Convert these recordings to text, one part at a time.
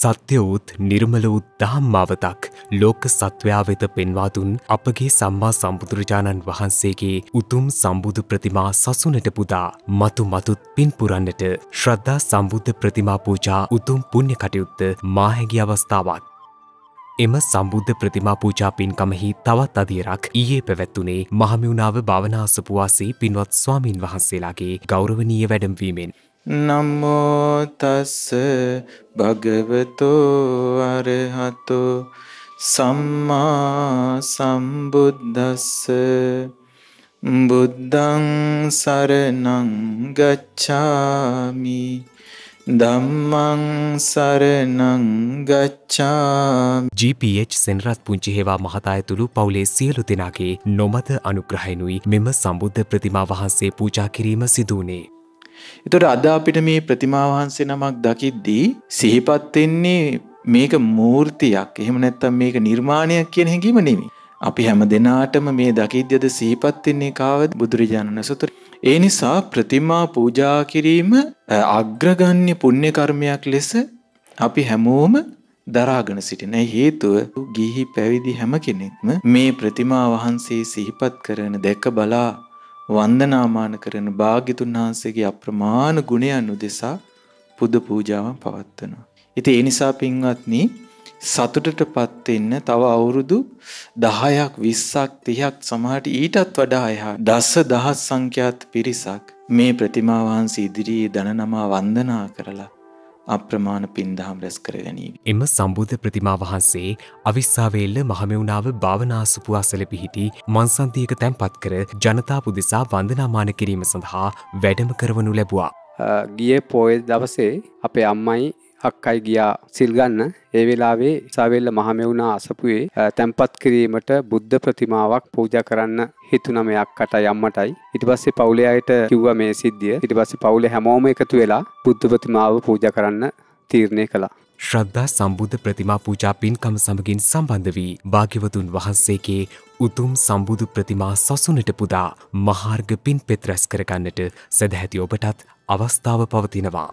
සත්‍ය වූත් නිර්මල වූ දහම්මාවතක් ලෝක සත්වයා වෙත පෙන්වා දුන් අපගේ සම්මා සම්බුදුරජාණන් වහන්සේගේ උතුම් සම්බුදු ප්‍රතිමා සසුනට පුදා මතු මතුත් පින් පුරන්නට ශ්‍රද්ධා සම්බුද්ධ ප්‍රතිමා පූජා උතුම් පුණ්‍ය කටයුත්ත මාහැගි අවස්ථාවක්. එම සම්බුද්ධ ප්‍රතිමා පූජා පින්කමහි තවත් අදියරක් ඊයේ පැවැත්වුණේ මහමිවුණාව භවනාසපුවාසේ පින්වත් ස්වාමීන් වහන්සේලාගේ ගෞරවනීය වැඩම්වීමෙන්. නමෝතස්ස භගවතෝ අරහතෝ සම්මා සම්බුද්දස්ස බුද්ධං සරණං ගච්ඡාමි ධම්මං සරණං ගච්ඡාමි GPH සෙනරත් පුංචි හේවා මහතා ඇතුළු පවුලේ සියලු දෙනාගේ නොමද අනුග්‍රහයනුයි මෙම සම්බුද්ධ ප්‍රතිමා වහන්සේ පූජා කිරීම සිදුවනේ. එතකොට අද අපිට මේ ප්‍රතිමා වහන්සේ නමක් දකිද්දී සිහිපත් වෙන්නේ මේක මූර්තියක්. එහෙම නැත්නම් මේක නිර්මාණයක් කියන හැඟීම නෙමෙයි. අපි හැම දිනාටම මේ දකිද්දියද සිහිපත් වෙන්නේ කාවද බුදුරජාණන් වහන්සේ. ඒ නිසා ප්‍රතිමා පූජා කිරීම අග්‍රගණ්‍ය පුණ්‍ය කර්මයක් ලෙස අපි හැමෝම දරාගෙන සිටින හේතුව ගිහි පැවිදි හැම කෙනෙක්ම මේ ප්‍රතිමා වහන්සේ සිහිපත් කරන දැක බලා වන්දනාමාන කරන භාග්‍යතුන් වහන්සේගේ අප්‍රමාණ ගුණයන් උදෙසා පුද පූජාවන් පවත්වනවා. ඉතින් ඒ නිසා පින්වත්නි සතුටටපත් වෙන්න තව අවුරුදු 10ක් 20ක් 30ක් සමහරට ඊටත් වඩා එහා දස දහස් සංඛ්‍යාත පිරිසක් මේ ප්‍රතිමා වහන්සේ ඉදිරියේ දන නමා වන්දනා කරලා අප්‍රමාණ පින්දහම් රැස් කර ගැනීම. එම සම්බුද්ධ ප්‍රතිමා වහන්සේ අවිස්සාවේල්ල මහමෙවුණාව භාවනාසුපු අසල පිහිටි මන්සන්තියක තැන්පත් කර ජනතා පුදෙසා වන්දනාමාන කිරීම සඳහා වැඩම කරවනු ලැබවා. ගිය පෝය දවසේ අපේ අම්මයි අක්කයි ගියා සිල් ගන්න. ඒ වෙලාවේ සාවෙල්ල මහමෙවුනා අසපුවේ තැන්පත් කිරීමට බුද්ධ ප්‍රතිමාවක් පූජා කරන්න හිතුණ මේ අක්කටයි අම්මටයි ඊට පස්සේ පවුලේ අයට කිව්වා මේ සිද්ධිය. ඊට පස්සේ පවුලේ හැමෝම එකතු වෙලා බුද්ධ ප්‍රතිමාව පූජා කරන්න තීරණය කළා. ශ්‍රද්ධා සම්බුද්ධ ප්‍රතිමා පූජා පින්කම සමගින් සම්බන්ධ වී භාග්‍යවතුන් වහන්සේගේ උතුම් සම්බුදු ප්‍රතිමා සසුනට පුදා මහාර්ග පින් පෙත් රැස් කරගන්නට සැදැහැති ඔබටත් අවස්ථාව පවතිනවා.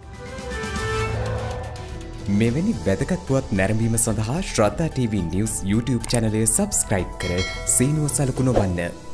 මෙවැනි වැදගත්පුවත් නැරඹීම සඳහා ශ්‍රද්ධා TV නිවස් YouTube චැනලය සබස්ක්‍රයිබ් කර සීනුව සලකුණ වන්න.